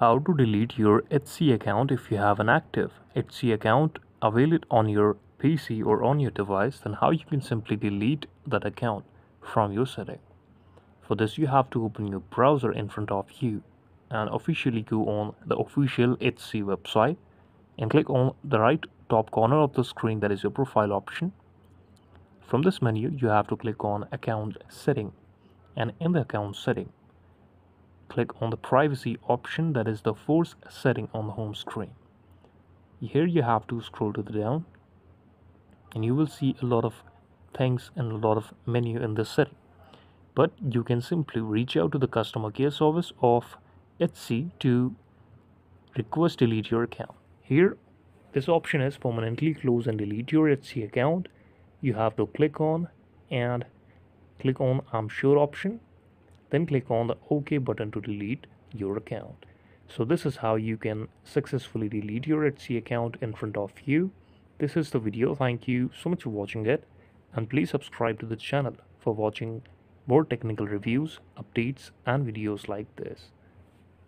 How to delete your Etsy account if you have an active Etsy account available on your PC or on your device then how you can simply delete that account from your setting. For this you have to open your browser in front of you and officially go on the official Etsy website and click on the right top corner of the screen that is your profile option. From this menu you have to click on account setting and in the account setting click on the privacy option that is the fourth setting on the home screen. Here you have to scroll to the down and you will see a lot of things and a lot of menu in this setting. But you can simply reach out to the customer care service of Etsy to request delete your account. Here this option is permanently close and delete your Etsy account. You have to click on and click on I'm sure option then click on the OK button to delete your account. So this is how you can successfully delete your Etsy account in front of you. This is the video. Thank you so much for watching it and please subscribe to the channel for watching more technical reviews, updates and videos like this.